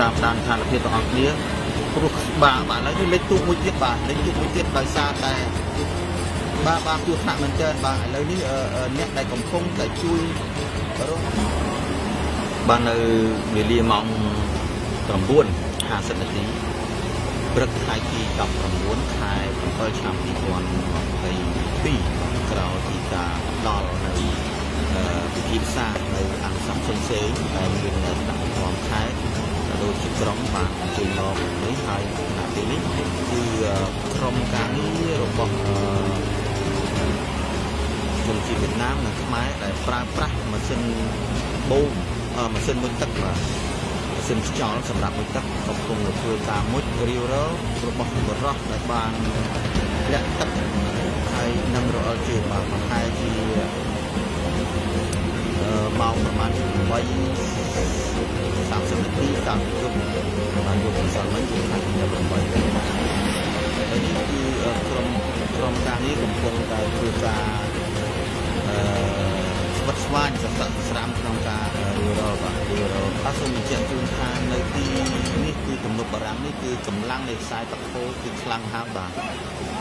តាមដានស្ថានភាពទាំងអស់គ្នាព្រោះបាទបាទឥឡូវនេះលេខទូកមួយទៀតបាទលេខទូកមួយទៀតដោយសារតែបាទបាទជួបថ្នាក់មែនតើបាទឥឡូវនេះអ្នកដែលកំពុងតែជួយរកបាននៅវេលាម៉ោង9:50នាទីព្រឹកថ្ងៃទី19ខែ7ឆ្នាំ2022ក្រោយពីការដល់នៅពិធីផ្សារនៅអង្គសំផ្សេងៗដែលមានថ្នាក់ធំខេត្ត ដូចជាក្រុមបានជួយមកនេះហើយគណៈទីនេះគឺក្រុមការងាររបស់ជនជាតិវៀតណាមនិងខ្មែរដែលប្រើប្រាស់ម៉ាស៊ីនបូមម៉ាស៊ីនមុជទឹកបាទម៉ាស៊ីនខ្យល់សម្រាប់មុជទឹកកំពុងធ្វើការមុជរាវរលរបស់បរិះដែលបានលាក់ទឹកហើយនឹងរអិលជើងបាទប្រហែលជាម៉ោងប្រហែលជា8 30នាទីតាមជុំបានយកម្សិលមិញគឺខាងទី8ហើយនេះគឺក្រុមក្រុមការងារកំពុងតែធ្វើការអឺស្វិតស្វាញសស័កស្រាមក្នុងការរៀបរកបាទរៀបរកអសូមបញ្ជាក់ជូនថានៅទីនេះគឺទំនប់បារាំងនេះគឺកម្លាំងនៃខ្សែទឹកហូរគឺខ្លាំងហាប់បាទ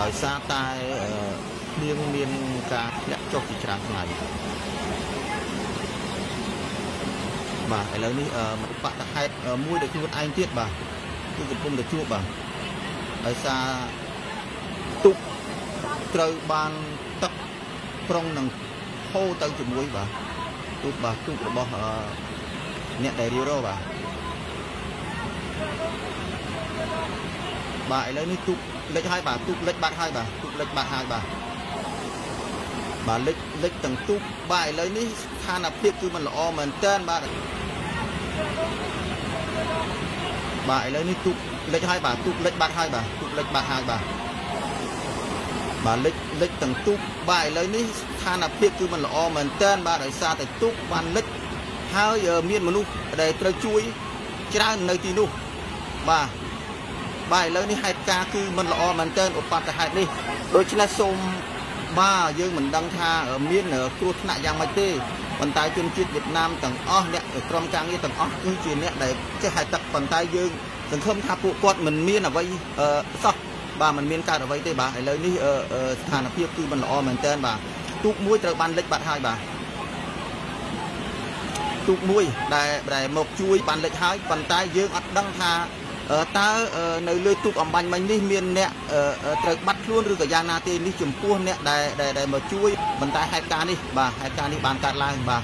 ដោយសារតែភ្លៀងមានការធ្លាក់ចុះជាច្រើនថ្ងៃ បាទឥឡូវនេះមកបតហេតុមួយដែលខ្លួនឯងទៀតបាទគឺកំពុងតែជួបបាទដោយសារទុកត្រូវបានទឹកប្រុងនឹងហូរទៅជាមួយបាទទូកបាទទូករបស់អ្នកដែលរៀបរបាទបាទឥឡូវនេះទូកលិចហើយបាទទូកលិចបាត់ហើយបាទទូកលិចបាត់ហើយបាទបាទលិចលិចទាំងទូកបាទឥឡូវនេះស្ថានភាពគឺมันល្អមែនតើបាទ បាទឥឡូវនេះទូកលិចហើយបាទទូកលិចបាត់ហើយបាទទូកលិចបាត់ហើយបាទបាទលិចលិចទាំងទូកបាទឥឡូវនេះស្ថានភាពគឺมันល្អមែនតើបាទដោយសារតែទូកបានលិចហើយមានមនុស្សដែលត្រូវជួយច្រើននៅទីនោះបាទបាទឥឡូវនេះហេតុការគឺมันល្អមែនតើឧបតហេតុនេះដូច្នេះសូម បាទយើងមិនដឹងថាមានគ្រោះថ្នាក់យ៉ាងម៉េចទេប៉ុន្តែជនជាតិវៀតណាមទាំងអស់អ្នកក្រុមការងារទាំងអស់គឺជាអ្នកដែលចេះហែទឹកប៉ុន្តែយើងសង្ឃឹមថាពួកគាត់មិនមានអ្វីសោះបាទมันមានកើតអ្វីទេបាទឥឡូវនេះស្ថានភាពគឺมันល្អមែនតើបាទទូកមួយត្រូវបានលិចបាត់ហើយបាទទូកមួយដែលដែលមកជួយបានលិចហើយប៉ុន្តែយើងអត់ដឹងថា តើនៅលើទូកអំបញ្ញមិញនេះមានអ្នកត្រូវបាត់ខ្លួនឬក៏យ៉ាងណាទេនេះចំពោះអ្នកដែលដែលមកជួយបន្តែហេតុការណ៍នេះបាទហេតុការណ៍នេះបានកើតឡើងបាទ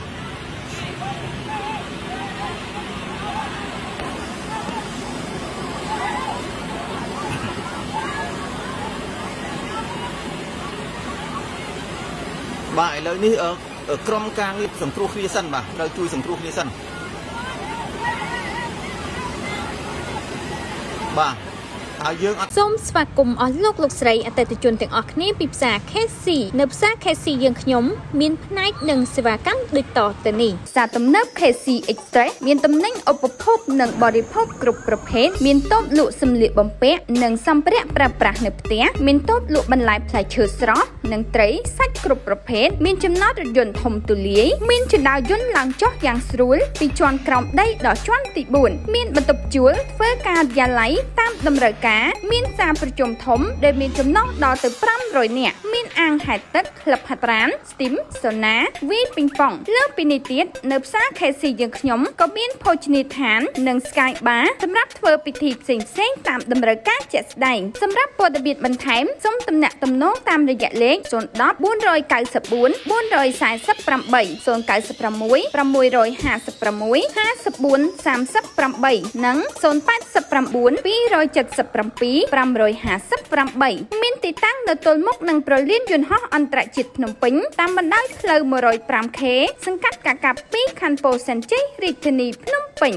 បាទឥឡូវនេះក្រុមការងារសង្គ្រោះគ្នាសិនបាទត្រូវជួយសង្គ្រោះគ្នាសិន បាទហើយយើងអត់សូមស្វាគមន៍អស់លោកលោកស្រីអតិថិជនទាំងអស់គ្នាពីផ្សារ KC នៅផ្សារ KC យើងខ្ញុំមានផ្នែកនិងសេវាកម្មដូចតទៅនេះផ្សារទំនើប KC Express មានទំនិញឧបភោគនិងបរិភោគគ្រប់ប្រភេទមានតូបលក់សម្លៀកបំពាក់និងសម្ភារៈប្រើប្រាស់នៅផ្ទះមានតូបលក់បន្លែផ្លែឈើស្រស់ និងត្រីសាច់គ្រប់ប្រភេទមានចំណតរថយន្តធំទូលាយមានជណ្ដើរយន្តឡើងចុះយ៉ាងស្រួលពីជាន់ក្រោមដីដល់ជាន់ទី4មានបន្ទប់ជួលធ្វើការយាល័យតាមតម្រូវការមានសារប្រជុំធំដែលមានចំណងដល់ទៅ500នាក់មានអាងហែលទឹកក្លឹបហាត់ប្រាណស្ទីមសូណាវីពីងប៉ុងលើពីនេះទៀតនៅផ្សារ KC យើងខ្ញុំក៏មានភោជនីយដ្ឋាន និង Sky Bar សម្រាប់ធ្វើពិធីផ្សេងផ្សេងតាមតម្រូវការជាក់ស្ដែងសម្រាប់ព័ត៌មានបន្ថែមសូមទំនាក់ទំនងតាមរយៈលេខ010 494 448 096 656 5438និង089 277 558មានទីតាំងនៅទល់មុខនឹងប្រលានយន្តហោះអន្តរជាតិភ្នំពេញតាមបណ្ដោយផ្លូវ 105K សង្កាត់កាកា2ខណ្ឌពោធិ៍សែនជ័យរាជធានីភ្នំពេញ